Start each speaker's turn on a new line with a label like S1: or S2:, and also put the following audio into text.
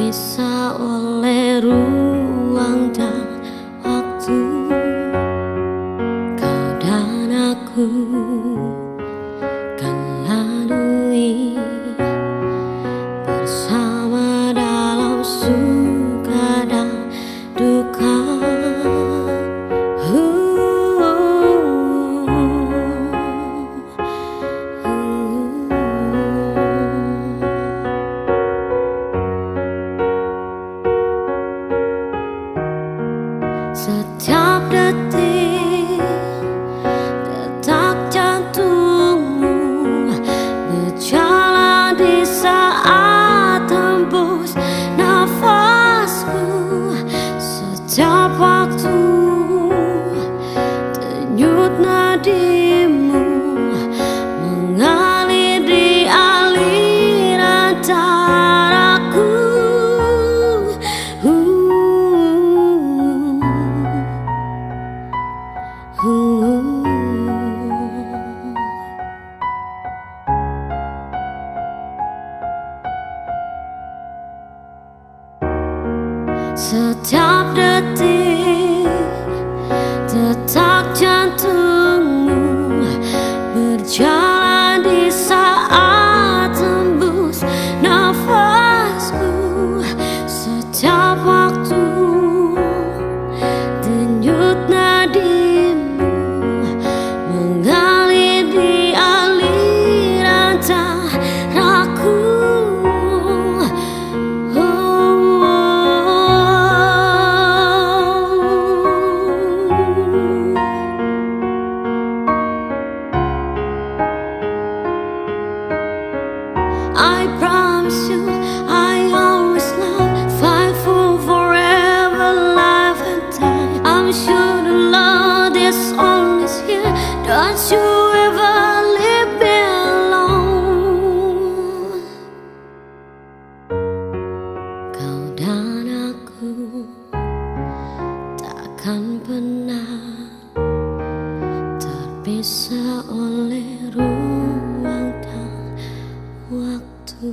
S1: terpisah oleh ruang dan Setiap waktu Tenyut nadimu Mengalir di aliran antaraku uh, uh, uh. Setiap detik detak jantungmu berjalan. takkan pernah terpisah oleh ruang dan waktu.